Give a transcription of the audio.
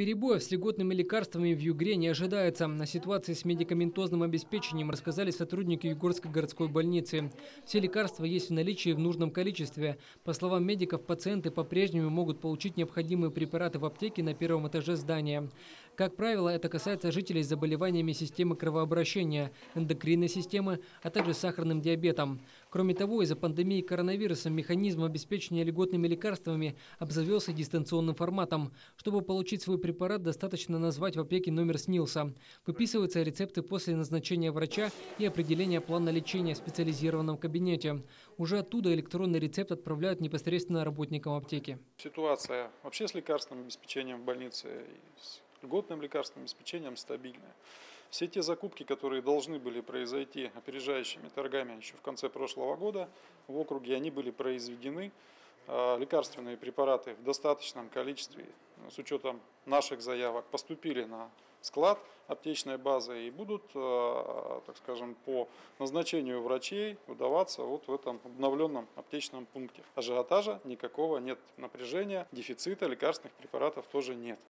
Перебоев с льготными лекарствами в Югре не ожидается. На ситуации с медикаментозным обеспечением рассказали сотрудники Югорской городской больницы. Все лекарства есть в наличии в нужном количестве. По словам медиков, пациенты по-прежнему могут получить необходимые препараты в аптеке на первом этаже здания. Как правило, это касается жителей с заболеваниями системы кровообращения, эндокринной системы, а также сахарным диабетом. Кроме того, из-за пандемии коронавируса механизм обеспечения льготными лекарствами обзавелся дистанционным форматом. Чтобы получить свой препарат, достаточно назвать в аптеке номер СНИЛСа. Выписываются рецепты после назначения врача и определения плана лечения в специализированном кабинете. Уже оттуда электронный рецепт отправляют непосредственно работникам аптеки. Ситуация вообще с лекарственным обеспечением в больнице, с льготным лекарственным обеспечением стабильная. Все те закупки, которые должны были произойти опережающими торгами еще в конце прошлого года в округе, они были произведены. А, лекарственные препараты в достаточном количестве с учетом наших заявок поступили на склад аптечной базы и будут, а, так скажем, по назначению врачей выдаваться вот в этом обновленном аптечном пункте. Ажиотажа никакого нет, напряжения, дефицита лекарственных препаратов тоже нет.